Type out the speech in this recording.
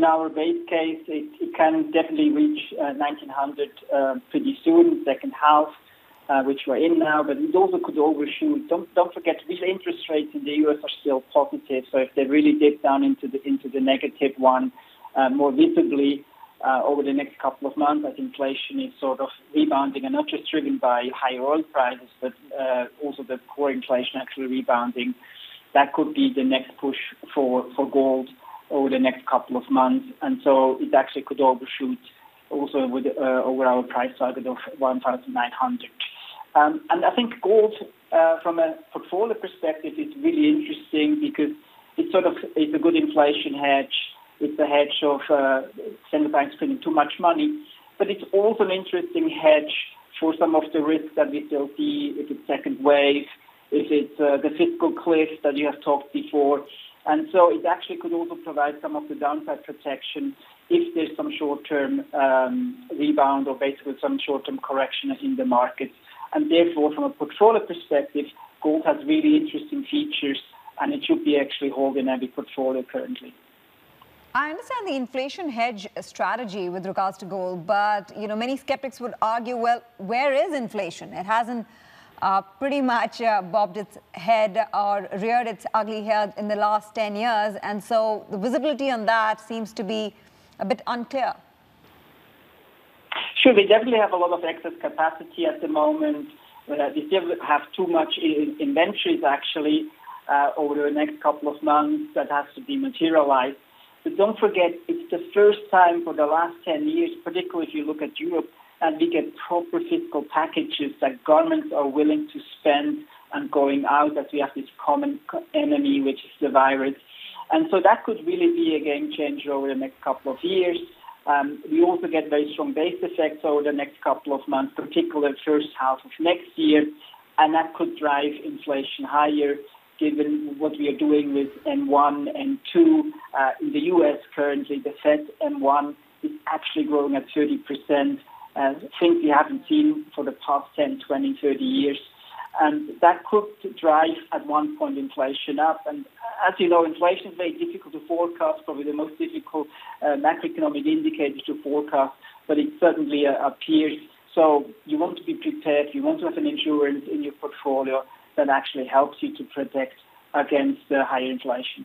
in our base case, it, it can definitely reach uh, 1900 uh, pretty soon, second half, uh, which we're in now. But it also could overshoot. Don't don't forget, real interest rates in the U.S. are still positive. So if they really dip down into the into the negative one uh, more visibly, uh, over the next couple of months as inflation is sort of rebounding and not just driven by higher oil prices, but uh, also the core inflation actually rebounding. That could be the next push for, for gold over the next couple of months. And so it actually could overshoot also with, uh, over our price target of 1,900. Um, and I think gold, uh, from a portfolio perspective, is really interesting because it's sort of it's a good inflation hedge it's a hedge of uh, central banks printing too much money, but it's also an interesting hedge for some of the risks that we still see if it's second wave, if it's uh, the fiscal cliff that you have talked before. And so it actually could also provide some of the downside protection if there's some short-term um, rebound or basically some short-term correction in the markets. And therefore, from a portfolio perspective, gold has really interesting features and it should be actually holding every portfolio currently. I understand the inflation hedge strategy with regards to gold, but you know many skeptics would argue, well, where is inflation? It hasn't uh, pretty much uh, bobbed its head or reared its ugly head in the last 10 years, and so the visibility on that seems to be a bit unclear. Sure, we definitely have a lot of excess capacity at the moment. Uh, we still have too much in inventories actually uh, over the next couple of months that has to be materialized. But don't forget, it's the first time for the last 10 years, particularly if you look at Europe, and we get proper fiscal packages that governments are willing to spend and going out as we have this common enemy, which is the virus. And so that could really be a game changer over the next couple of years. Um, we also get very strong base effects over the next couple of months, particularly first half of next year, and that could drive inflation higher given what we are doing with M1 and 2 uh, in the U.S. currently, the Fed M1 is actually growing at 30%, uh, things we haven't seen for the past 10, 20, 30 years. And that could drive at one point inflation up. And as you know, inflation is very difficult to forecast, probably the most difficult uh, macroeconomic indicator to forecast, but it certainly uh, appears. So you want to be prepared. You want to have an insurance in your portfolio that actually helps you to protect against the higher inflation.